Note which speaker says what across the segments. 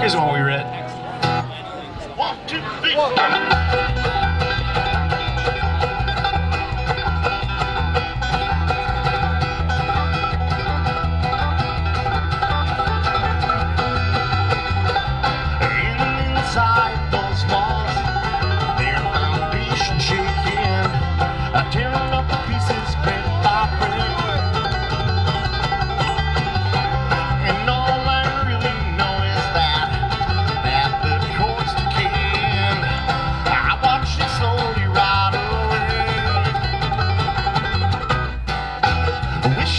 Speaker 1: Here's one we read.
Speaker 2: One, two, three.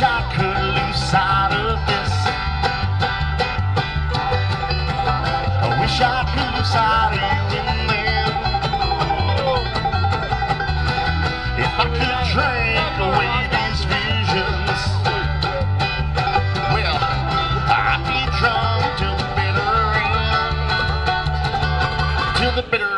Speaker 2: Wish I could lose sight of this. I wish I could lose sight of you and them. If I could drink away these visions, well, I'd be drunk till the bitter end. Till the bitter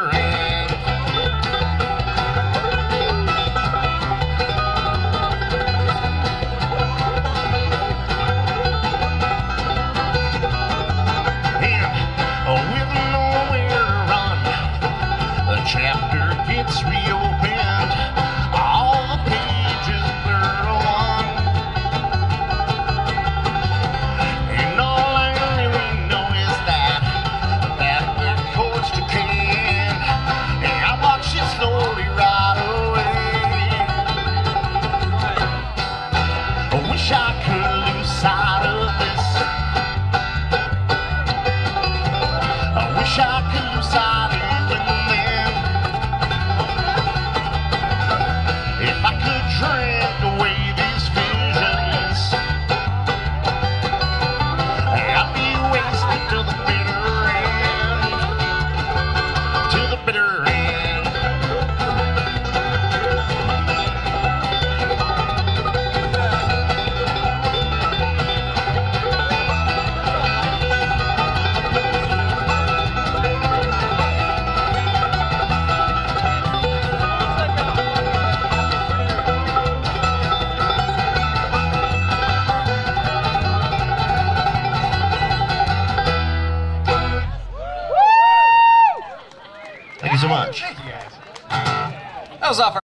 Speaker 2: lose you So.
Speaker 1: That was off our